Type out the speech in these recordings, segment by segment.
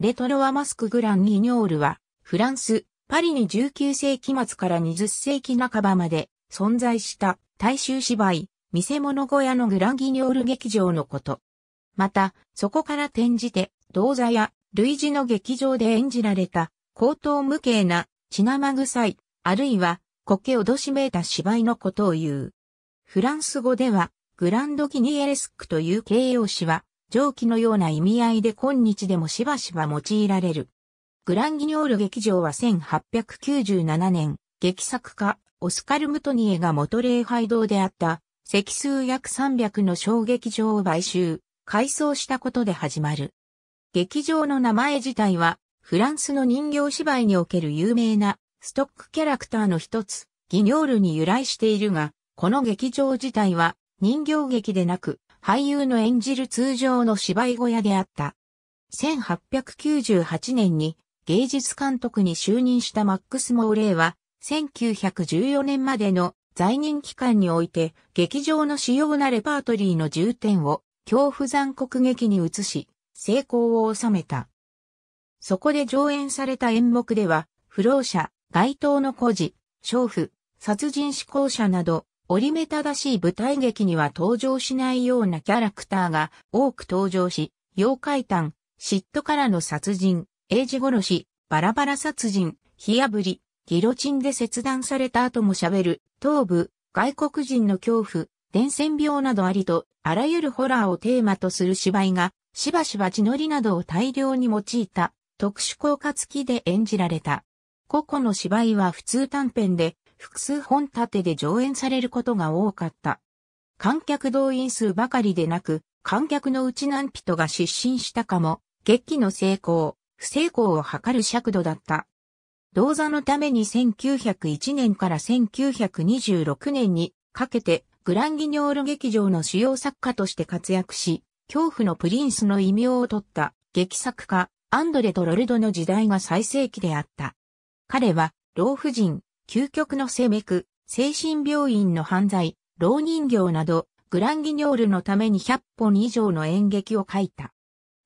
レトロワマスクグランギニョールは、フランス、パリに19世紀末から20世紀半ばまで存在した大衆芝居、見せ物小屋のグランギニョール劇場のこと。また、そこから転じて、銅座や類似の劇場で演じられた、高等無形な、血生臭い、あるいは、苔をどしめいた芝居のことを言う。フランス語では、グランドギニエレスクという形容詞は、蒸気のような意味合いで今日でもしばしば用いられる。グランギニョール劇場は1897年、劇作家、オスカル・ムトニエが元礼拝堂であった、積数約300の小劇場を買収、改装したことで始まる。劇場の名前自体は、フランスの人形芝居における有名なストックキャラクターの一つ、ギニョールに由来しているが、この劇場自体は人形劇でなく、俳優の演じる通常の芝居小屋であった。1898年に芸術監督に就任したマックス・モーレーは、1914年までの在任期間において、劇場の主要なレパートリーの重点を恐怖残酷劇に移し、成功を収めた。そこで上演された演目では、不老者、街頭の孤児、娼婦、殺人志向者など、折り目正しい舞台劇には登場しないようなキャラクターが多く登場し、妖怪譚、嫉妬からの殺人、英治殺し、バラバラ殺人、火炙り、ギロチンで切断された後も喋る、頭部、外国人の恐怖、伝染病などありと、あらゆるホラーをテーマとする芝居が、しばしば血のりなどを大量に用いた、特殊効果付きで演じられた。個々の芝居は普通短編で、複数本立てで上演されることが多かった。観客動員数ばかりでなく、観客のうち何人が失神したかも、劇の成功、不成功を図る尺度だった。銅座のために1901年から1926年にかけてグランギニョール劇場の主要作家として活躍し、恐怖のプリンスの異名を取った劇作家アンドレとロルドの時代が最盛期であった。彼は老婦人、究極のセメク、精神病院の犯罪、老人形など、グランギニョールのために100本以上の演劇を書いた。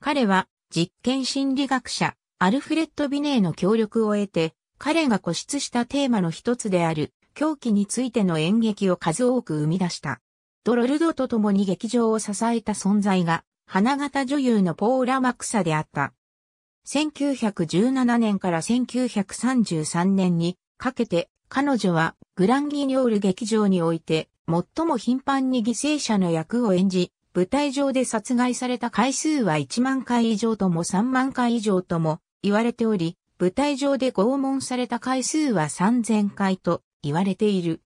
彼は実験心理学者、アルフレッド・ビネーの協力を得て、彼が固執したテーマの一つである、狂気についての演劇を数多く生み出した。ドロルドと共に劇場を支えた存在が、花形女優のポーラ・マクサであった。1917年から1933年にかけて彼女はグランギニョール劇場において最も頻繁に犠牲者の役を演じ、舞台上で殺害された回数は1万回以上とも3万回以上とも言われており、舞台上で拷問された回数は3000回と言われている。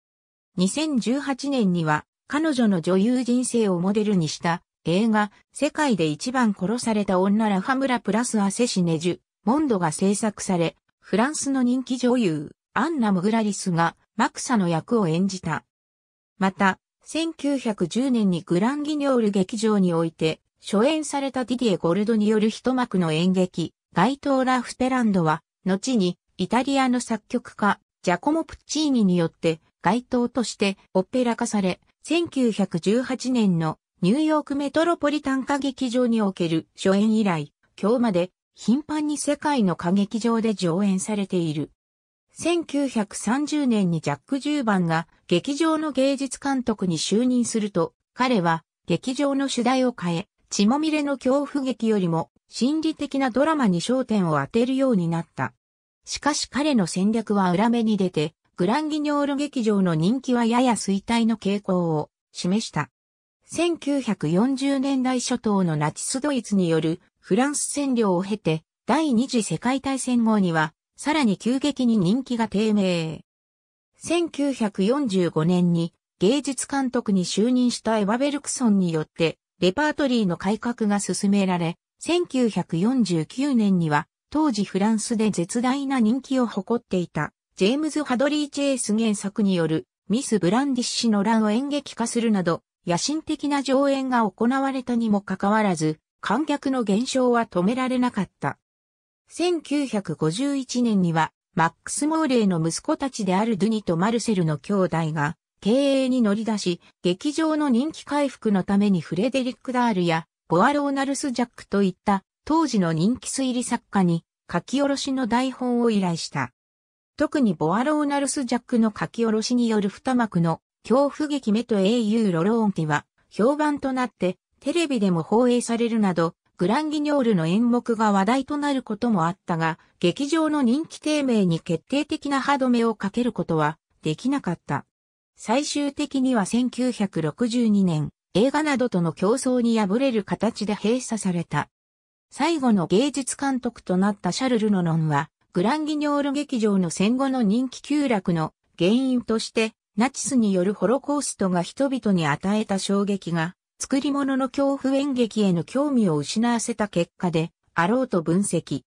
2018年には彼女の女優人生をモデルにした映画世界で一番殺された女ラファムラプラスアセシネジュ、モンドが制作され、フランスの人気女優、アンナ・ムグラリスがマクサの役を演じた。また、1910年にグランギニョール劇場において、初演されたディディエ・ゴルドによる一幕の演劇、街頭ラ・フペランドは、後にイタリアの作曲家、ジャコモ・プッチーニによって街頭としてオペラ化され、1918年のニューヨークメトロポリタン歌劇場における初演以来、今日まで頻繁に世界の歌劇場で上演されている。1930年にジャック・ジューバンが劇場の芸術監督に就任すると、彼は劇場の主題を変え、血もみれの恐怖劇よりも心理的なドラマに焦点を当てるようになった。しかし彼の戦略は裏目に出て、グランギニョール劇場の人気はやや衰退の傾向を示した。1940年代初頭のナチスドイツによるフランス占領を経て、第二次世界大戦後にはさらに急激に人気が低迷。1945年に芸術監督に就任したエヴァ・ベルクソンによってレパートリーの改革が進められ、1949年には当時フランスで絶大な人気を誇っていたジェームズ・ハドリー・チェイス原作によるミス・ブランディッシュの乱を演劇化するなど野心的な上演が行われたにもかかわらず観客の減少は止められなかった。1951年には、マックス・モーレーの息子たちであるドゥニとマルセルの兄弟が、経営に乗り出し、劇場の人気回復のためにフレデリック・ダールや、ボアローナルス・ジャックといった、当時の人気推理作家に書き下ろしの台本を依頼した。特にボアローナルス・ジャックの書き下ろしによる二幕の恐怖劇メと英雄ロローンティは評判となってテレビでも放映されるなどグランギニョールの演目が話題となることもあったが、劇場の人気低迷に決定的な歯止めをかけることはできなかった。最終的には1962年、映画などとの競争に敗れる形で閉鎖された。最後の芸術監督となったシャルル・ノノンは、グランギニョール劇場の戦後の人気急落の原因として、ナチスによるホロコーストが人々に与えた衝撃が、作り物の恐怖演劇への興味を失わせた結果で、あろうと分析。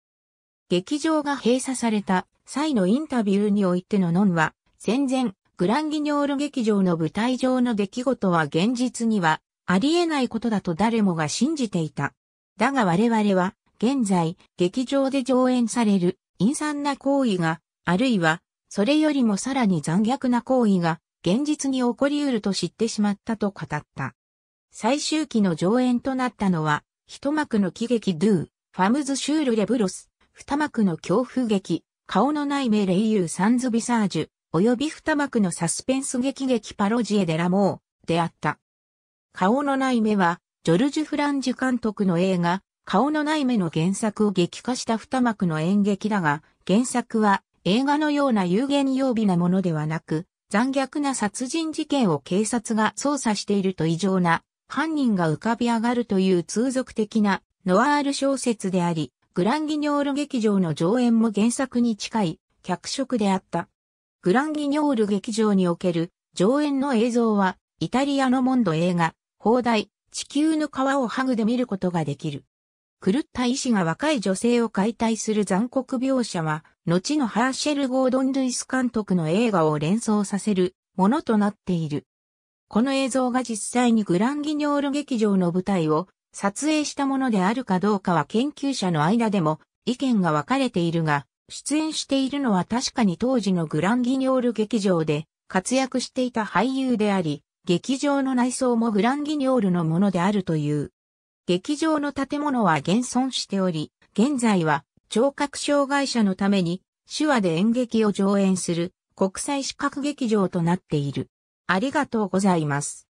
劇場が閉鎖された際のインタビューにおいてのノンは、戦前、グランギニョール劇場の舞台上の出来事は現実にはありえないことだと誰もが信じていた。だが我々は、現在、劇場で上演される陰惨な行為が、あるいは、それよりもさらに残虐な行為が、現実に起こり得ると知ってしまったと語った。最終期の上演となったのは、一幕の喜劇ドゥ、ファムズ・シュール・レブロス、二幕の恐怖劇、顔のない名霊優サンズ・ビサージュ、及び二幕のサスペンス劇劇パロジエ・デ・ラモー、であった。顔のない目は、ジョルジュ・フランジ監督の映画、顔のない目の原作を劇化した二幕の演劇だが、原作は映画のような有限曜日なものではなく、残虐な殺人事件を警察が捜査していると異常な犯人が浮かび上がるという通俗的なノワール小説であり、グランギニョール劇場の上演も原作に近い脚色であった。グランギニョール劇場における上演の映像はイタリアのモンド映画、放題、地球の皮をハグで見ることができる。狂った医師が若い女性を解体する残酷描写は、後のハーシェル・ゴードン・ルイス監督の映画を連想させるものとなっている。この映像が実際にグランギニョール劇場の舞台を撮影したものであるかどうかは研究者の間でも意見が分かれているが、出演しているのは確かに当時のグランギニョール劇場で活躍していた俳優であり、劇場の内装もグランギニョールのものであるという。劇場の建物は現存しており、現在は聴覚障害者のために手話で演劇を上演する国際視覚劇場となっている。ありがとうございます。